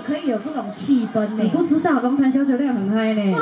可以有这种气氛呢。你不知道龙潭小酒店很嗨呢。